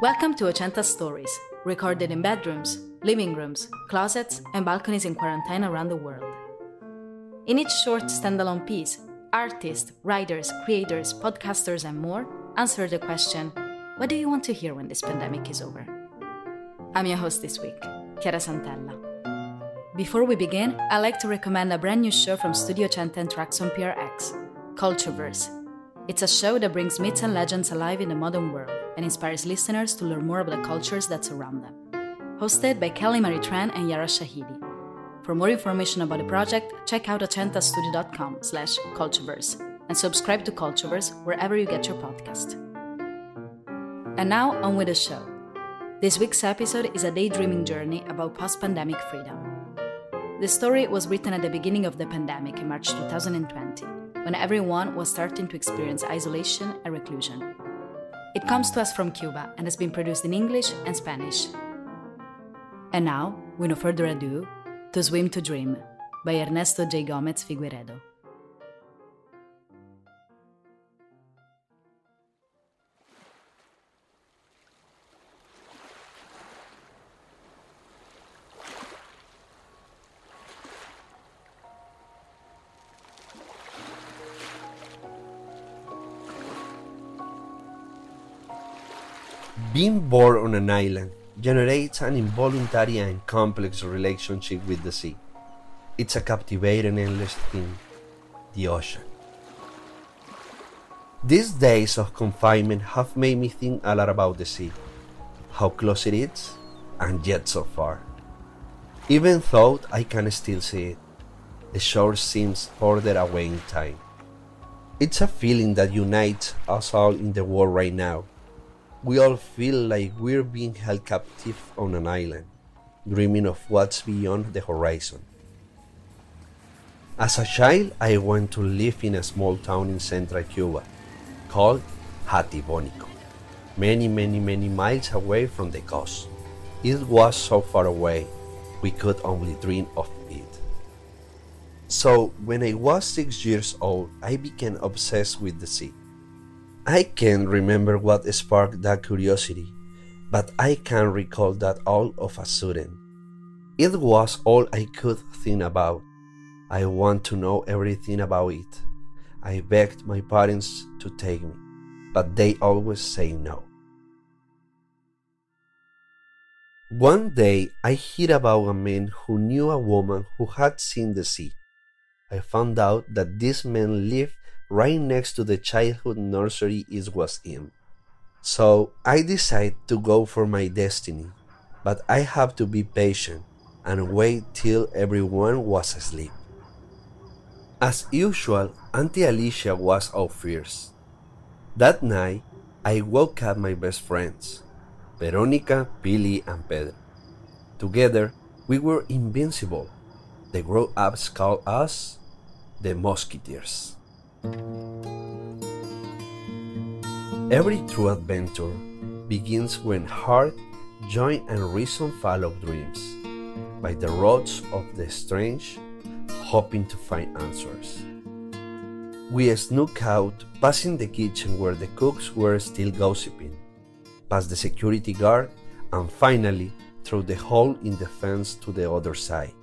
Welcome to Ochenta Stories, recorded in bedrooms, living rooms, closets, and balconies in quarantine around the world. In each short standalone piece, artists, writers, creators, podcasters, and more answer the question What do you want to hear when this pandemic is over? I'm your host this week, Chiara Santella. Before we begin, I'd like to recommend a brand new show from Studio Ochenta and Tracks on PRX, Cultureverse. It's a show that brings myths and legends alive in the modern world and inspires listeners to learn more about the cultures that surround them. Hosted by Kelly Marie Tran and Yara Shahidi. For more information about the project, check out ochentastudio.com slash cultureverse and subscribe to Cultureverse wherever you get your podcast. And now, on with the show. This week's episode is a daydreaming journey about post-pandemic freedom. The story was written at the beginning of the pandemic in March 2020, when everyone was starting to experience isolation and reclusion. It comes to us from Cuba and has been produced in English and Spanish. And now, with no further ado, To Swim to Dream by Ernesto J. Gomez Figueredo. Being born on an island generates an involuntary and complex relationship with the sea. It's a captivating endless thing, the ocean. These days of confinement have made me think a lot about the sea, how close it is, and yet so far. Even though I can still see it, the shore seems further away in time. It's a feeling that unites us all in the world right now we all feel like we're being held captive on an island, dreaming of what's beyond the horizon. As a child, I went to live in a small town in central Cuba called Jatibonico, many, many, many miles away from the coast. It was so far away, we could only dream of it. So, when I was six years old, I became obsessed with the sea. I can't remember what sparked that curiosity, but I can recall that all of a sudden. It was all I could think about. I want to know everything about it. I begged my parents to take me, but they always say no. One day I heard about a man who knew a woman who had seen the sea. I found out that this man lived right next to the childhood nursery it was in. So I decide to go for my destiny, but I have to be patient and wait till everyone was asleep. As usual, Auntie Alicia was out first. That night, I woke up my best friends, Veronica, Pili, and Pedro. Together, we were invincible. The grown ups called us the Musketeers. Every true adventure begins when heart, joy, and reason follow dreams by the roads of the strange, hoping to find answers. We snuck out, passing the kitchen where the cooks were still gossiping, past the security guard, and finally through the hole in the fence to the other side.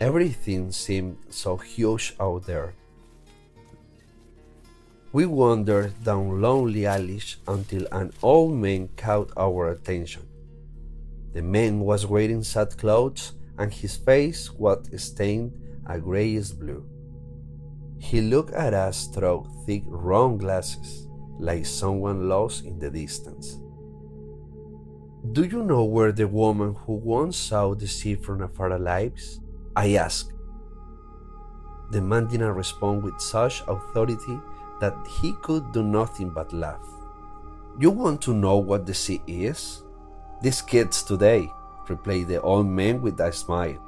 Everything seemed so huge out there we wandered down lonely alleys until an old man caught our attention. The man was wearing sad clothes and his face was stained a grayish blue. He looked at us through thick round glasses, like someone lost in the distance. Do you know where the woman who once saw the sea from afar lives? I asked. The man didn't respond with such authority that he could do nothing but laugh. You want to know what the sea is? These kids today, replied the old man with a smile.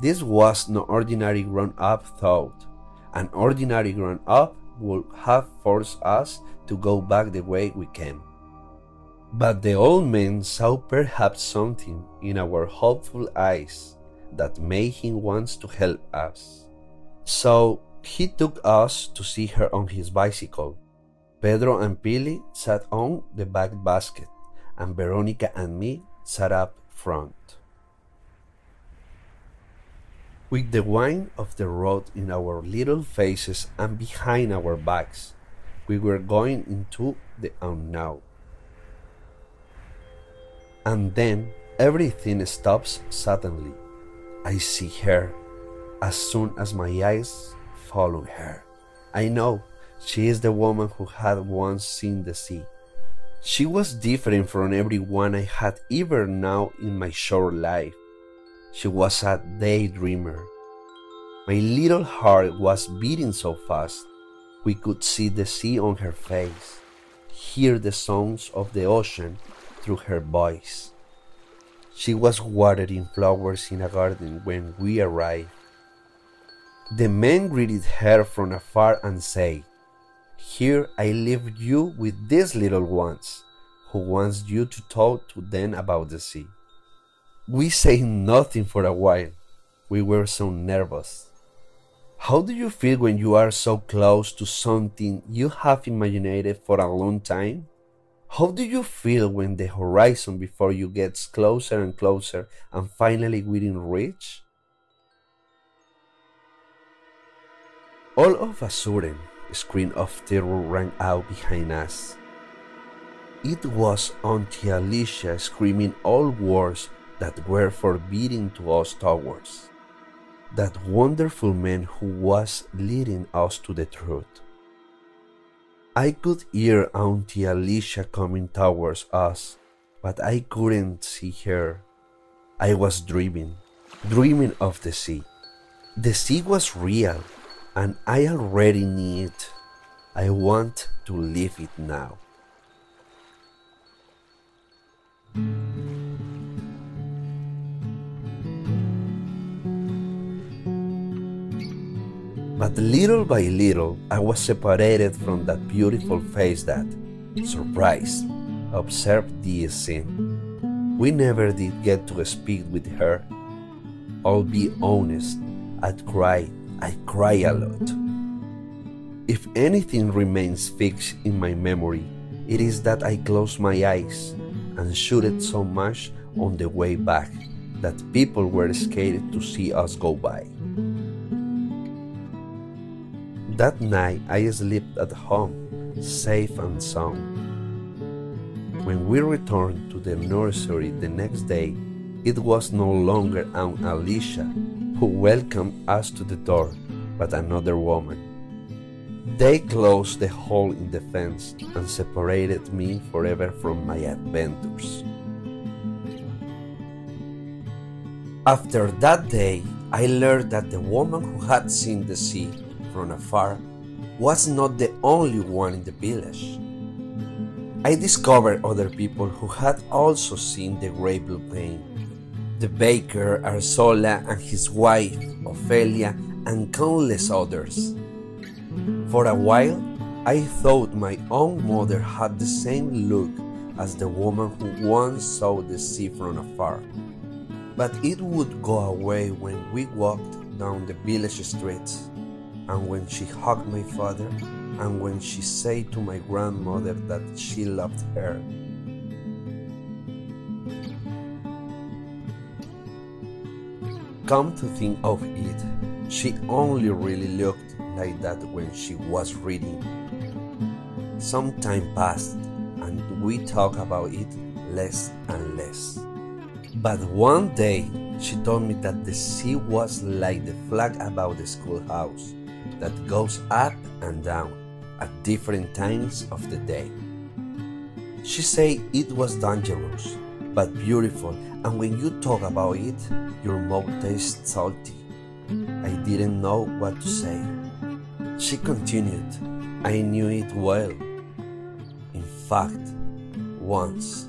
This was no ordinary grown up thought. An ordinary grown up would have forced us to go back the way we came. But the old man saw perhaps something in our hopeful eyes that made him want to help us. So he took us to see her on his bicycle. Pedro and Pili sat on the back basket, and Veronica and me sat up front. With the wine of the road in our little faces and behind our backs, we were going into the unknown. And then everything stops suddenly. I see her as soon as my eyes follow her. I know she is the woman who had once seen the sea. She was different from everyone I had ever known in my short life. She was a daydreamer. My little heart was beating so fast we could see the sea on her face, hear the sounds of the ocean through her voice. She was watering flowers in a garden when we arrived. The men greeted her from afar and said, Here I leave you with these little ones, who wants you to talk to them about the sea. We say nothing for a while. We were so nervous. How do you feel when you are so close to something you have imagined for a long time? How do you feel when the horizon before you gets closer and closer and finally within reach? All of a sudden, a scream of terror rang out behind us. It was Auntie Alicia screaming all words that were forbidden to us towards that wonderful man who was leading us to the truth. I could hear Auntie Alicia coming towards us, but I couldn't see her. I was dreaming, dreaming of the sea. The sea was real, and I already knew it. I want to leave it now. But little by little, I was separated from that beautiful face that, surprised, observed the scene. We never did get to speak with her. I'll be honest, I'd cry, I cry a lot. If anything remains fixed in my memory, it is that I closed my eyes and shouted so much on the way back that people were scared to see us go by. That night I slept at home, safe and sound. When we returned to the nursery the next day, it was no longer Aunt Alicia who welcomed us to the door, but another woman. They closed the hole in the fence and separated me forever from my adventures. After that day, I learned that the woman who had seen the sea from afar was not the only one in the village. I discovered other people who had also seen the grey blue plane. The baker Arzola and his wife Ophelia and countless others. For a while, I thought my own mother had the same look as the woman who once saw the sea from afar. But it would go away when we walked down the village streets and when she hugged my father, and when she said to my grandmother that she loved her. Come to think of it, she only really looked like that when she was reading. Some time passed, and we talked about it less and less. But one day, she told me that the sea was like the flag above the schoolhouse that goes up and down at different times of the day. She said it was dangerous, but beautiful, and when you talk about it, your mouth tastes salty. Mm. I didn't know what to say. She continued, I knew it well. In fact, once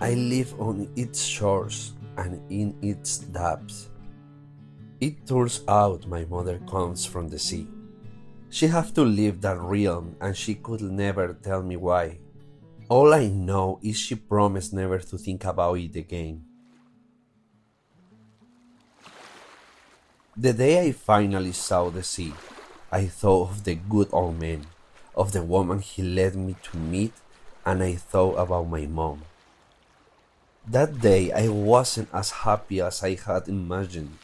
I lived on its shores and in its depths. It turns out my mother comes from the sea. She had to leave that realm and she could never tell me why. All I know is she promised never to think about it again. The day I finally saw the sea, I thought of the good old man, of the woman he led me to meet, and I thought about my mom. That day I wasn't as happy as I had imagined.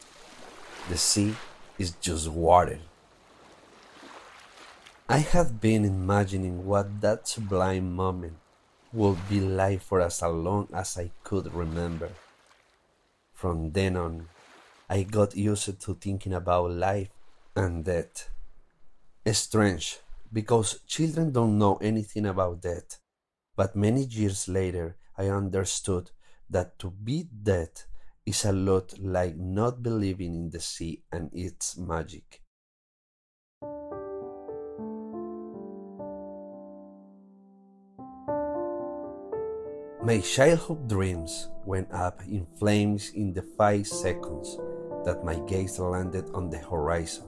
The sea is just water. I had been imagining what that sublime moment would be life for as long as I could remember. From then on, I got used to thinking about life and death. Strange, because children don't know anything about death. But many years later, I understood that to be dead is a lot like not believing in the sea and its magic. My childhood dreams went up in flames in the five seconds that my gaze landed on the horizon.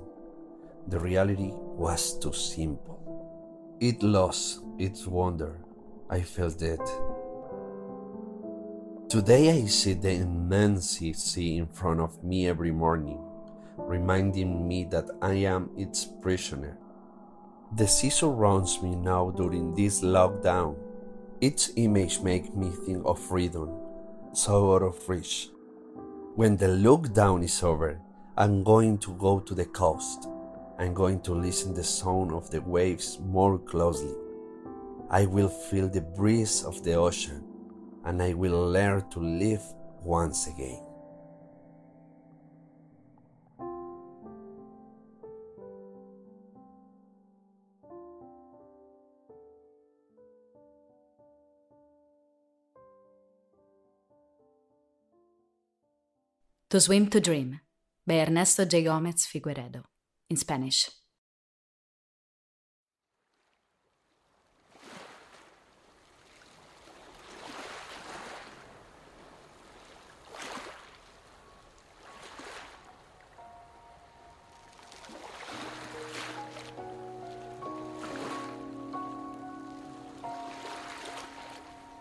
The reality was too simple. It lost its wonder. I felt dead. Today I see the immense sea in front of me every morning, reminding me that I am its prisoner. The sea surrounds me now during this lockdown. Its image makes me think of freedom, so out of reach. When the lockdown is over, I'm going to go to the coast. I'm going to listen the sound of the waves more closely. I will feel the breeze of the ocean and I will learn to live once again. To Swim to Dream by Ernesto J. Gomez Figueredo, in Spanish.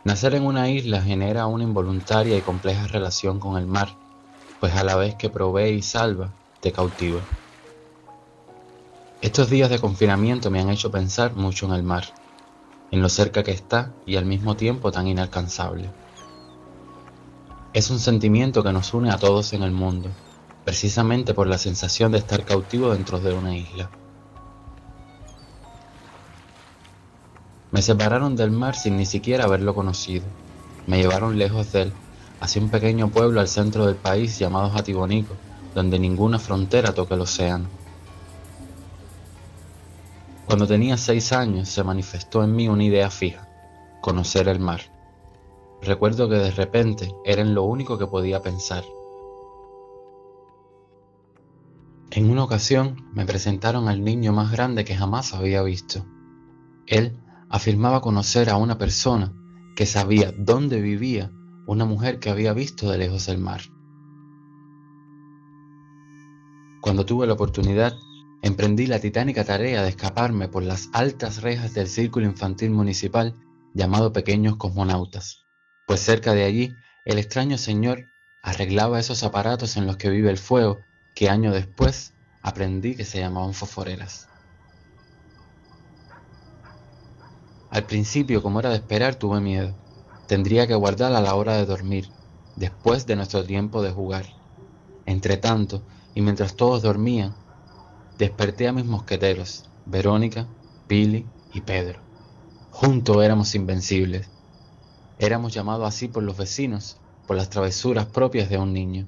Nacer en una isla genera una involuntaria y compleja relación con el mar, pues a la vez que provee y salva, te cautiva. Estos días de confinamiento me han hecho pensar mucho en el mar, en lo cerca que está y al mismo tiempo tan inalcanzable. Es un sentimiento que nos une a todos en el mundo, precisamente por la sensación de estar cautivo dentro de una isla. Me separaron del mar sin ni siquiera haberlo conocido. Me llevaron lejos de él, hacia un pequeño pueblo al centro del país llamado Jatibonico, donde ninguna frontera toca el océano. Cuando tenía seis años se manifestó en mí una idea fija, conocer el mar. Recuerdo que de repente era en lo único que podía pensar. En una ocasión me presentaron al niño más grande que jamás había visto. Él afirmaba conocer a una persona que sabía dónde vivía una mujer que había visto de lejos el mar. Cuando tuve la oportunidad, emprendí la titánica tarea de escaparme por las altas rejas del círculo infantil municipal llamado Pequeños Cosmonautas, pues cerca de allí el extraño señor arreglaba esos aparatos en los que vive el fuego que años después aprendí que se llamaban fosforeras. Al principio, como era de esperar, tuve miedo. Tendría que guardar a la hora de dormir, después de nuestro tiempo de jugar. Entre tanto, y mientras todos dormían, desperté a mis mosqueteros, Verónica, Pili y Pedro. Juntos éramos invencibles. Éramos llamados así por los vecinos, por las travesuras propias de un niño.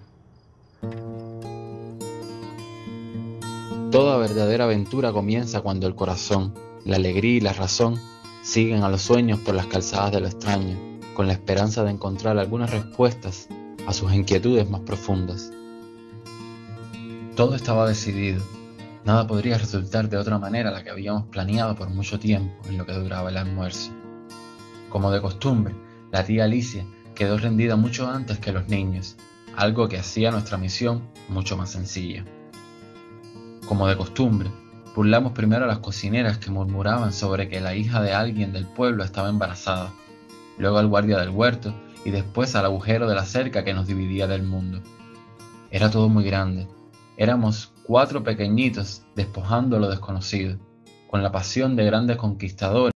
Toda verdadera aventura comienza cuando el corazón, la alegría y la razón siguen a los sueños por las calzadas de lo extraño, con la esperanza de encontrar algunas respuestas a sus inquietudes más profundas. Todo estaba decidido. Nada podría resultar de otra manera a la que habíamos planeado por mucho tiempo en lo que duraba el almuerzo. Como de costumbre, la tía Alicia quedó rendida mucho antes que los niños, algo que hacía nuestra misión mucho más sencilla. Como de costumbre, Burlamos primero a las cocineras que murmuraban sobre que la hija de alguien del pueblo estaba embarazada, luego al guardia del huerto y después al agujero de la cerca que nos dividía del mundo. Era todo muy grande. Éramos cuatro pequeñitos despojando lo desconocido, con la pasión de grandes conquistadores